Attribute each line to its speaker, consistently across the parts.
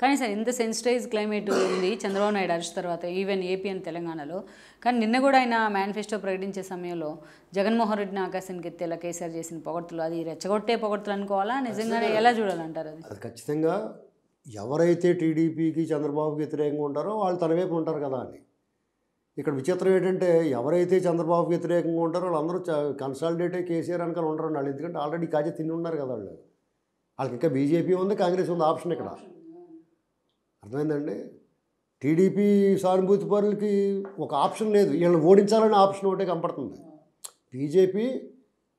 Speaker 1: కానీ సార్ ఇంత sensitise climate ఉంది చంద్రబాబు నాయుడు అరెస్ట్ తర్వాత ఈవెన్ ఏపీ అండ్ తెలంగాణలో. కానీ నిన్న కూడా ఆయన మేనిఫెస్టో ప్రకటించే సమయంలో జగన్మోహన్ రెడ్డిని ఆకాశానికి ఎత్తేలా కేసీఆర్ చేసిన పొగడ్తలు అది రెచ్చగొట్టే పొగడ్తలు అనుకోవాలా? నిజంగానే ఎలా చూడాలంటారు అది?
Speaker 2: అది ఖచ్చితంగా ఎవరైతే టీడీపీకి చంద్రబాబుకి వ్యతిరేకంగా ఉంటారో వాళ్ళు తన వైపు ఉంటారు కదా అని. ఇక్కడ విచిత్రం ఏంటంటే ఎవరైతే చంద్రబాబుకి వ్యతిరేకంగా ఉంటారో వాళ్ళందరూ కన్సాలిడేట్ కేసీఆర్ వెనకాల ఉండరు వాళ్ళు ఎందుకంటే ఆల్రెడీ కాజే తిని ఉన్నారు కదా వాళ్ళు. వాళ్ళకి ఇంకా బీజేపీ ఉంది కాంగ్రెస్ ఉంది ఆప్షన్ ఇక్కడ. అర్థమైందండి? టీడీపీ సానుభూతి పరులకి ఒక ఆప్షన్ లేదు. వీళ్ళని ఓడించాలనే ఆప్షన్ ఒకటే కనపడుతుంది. బీజేపీ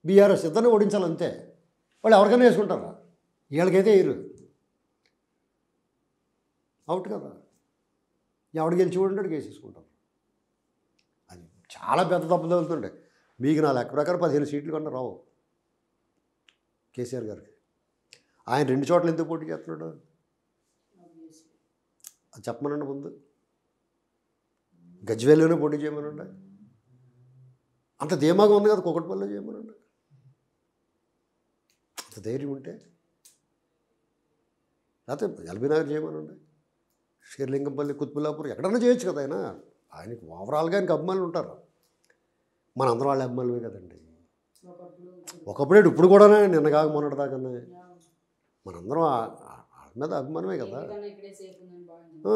Speaker 2: బీఆర్ఎస్ ఇద్దరిని ఓడించాలంతే. వాళ్ళు ఎవరికైనా వేసుకుంటారా? వీళ్ళకైతే వేయరు. అవుట్ కదా. ఎవడు గెలిచి ఉంటాడు వేసేసుకుంటారు అది చాలా పెద్ద తప్పు తగులుతుండే మీకు నా లెక్క ప్రకారం పదిహేను సీట్లు కన్నా రావు. కేసీఆర్ గారికి. ఆయన రెండు చోట్ల ఎందుకు పోటీ చేస్తున్నాడు? అది చెప్పమనండి ముందు. గజ్వేల్లోనే పోటీ చేయమనండి. అంత ధీమాగా ఉంది కదా కుక్కటిపల్లిలో చేయమనండి. అంత ధైర్యం ఉంటే. లేకపోతే ఎల్బీనగర్ చేయమనండి. శ్రీలింగంపల్లి కుత్బుల్లాపూర్ ఎక్కడన్నా చేయొచ్చు కదా ఆయన. ఆయనకి ఓవరాల్గా ఆయనకి అభిమానులు ఉంటారు. మనందరం వాళ్ళ అభిమానులే కదండి. ఒకప్పుడే ఇప్పుడు కూడా నిన్న కాక మొన్నటి దాకా మనందరం వాళ్ళ మీద అభిమానమే కదా.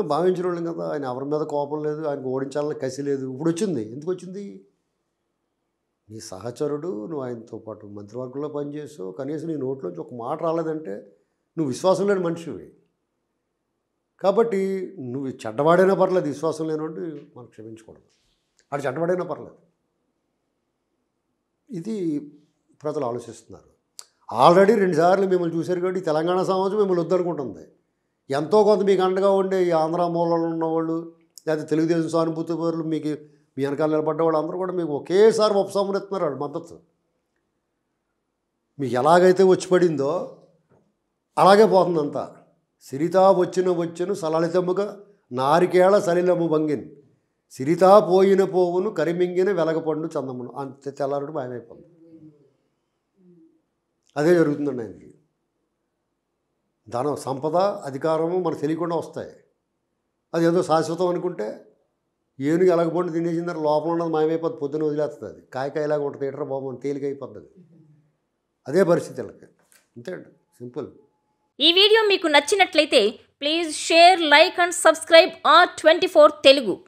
Speaker 2: భావించిన వాళ్ళం కదా. ఆయన ఎవరి మీద కోపం లేదు ఆయనకు ఓడించాలని కసి లేదు. ఇప్పుడు వచ్చింది. ఎందుకు వచ్చింది? నీ సహచరుడు నువ్వు ఆయనతో పాటు మంత్రివర్గంలో పనిచేసావు కనీసం నీ నోట్లోంచి ఒక మాట రాలేదంటే నువ్వు విశ్వాసం లేని మనిషివి. కాబట్టి నువ్వు చెడ్డవాడైనా పర్లేదు విశ్వాసం లేనివాడు మనం క్షమించకూడదు. ఆడు చెడ్డవాడైనా పర్లేదు. ఇది ప్రజలు ఆలోచిస్తున్నారు. ఆల్రెడీ రెండుసార్లు మిమ్మల్ని చూశారు కాబట్టి తెలంగాణ సమాజం మిమ్మల్ని వద్దనుకుంటుంది. ఎంతో కొంత మీకు అండగా ఉండే ఈ ఆంధ్ర మూలలో ఉన్నవాళ్ళు లేకపోతే తెలుగుదేశం సానుభూతి పరులు మీకు మీ వెనకాల నిలబడ్డ వాళ్ళు అందరూ కూడా మీకు ఒకేసారి ఉపసంహరిస్తున్నారు వాళ్ళు మద్దతు. మీకు ఎలాగైతే వచ్చి పడిందో అలాగే పోతుందంతా సిరితా వచ్చిన వచ్చిన సలలితమ్మక నారికేళ సలిలము భంగిన్. సిరితా పోయిన పోవును కరిమింగిన వెలగపండు చందమును. అంతే తెల్లారుడు భయమైపోయింది అదే జరుగుతుందండి ఆయనకి. ధనం సంపద అధికారము మనకు తెలియకుండా వస్తాయి. అది ఏదో శాశ్వతం అనుకుంటే ఏనుగు ఎలాగపోండి తినేసిన తర్వాత లోపల ఉన్నది మాయమైపోతుంది పొద్దున వదిలేస్తుంది అది. కాయకాయలాగా ఉంటుంది ఏటరా బాబు అని తేలికైపోతుంది అదే పరిస్థితి వాళ్ళకి. అంతే అండి సింపుల్.
Speaker 3: ఈ వీడియో మీకు నచ్చినట్లయితే please share like and subscribe R twenty four Telugu.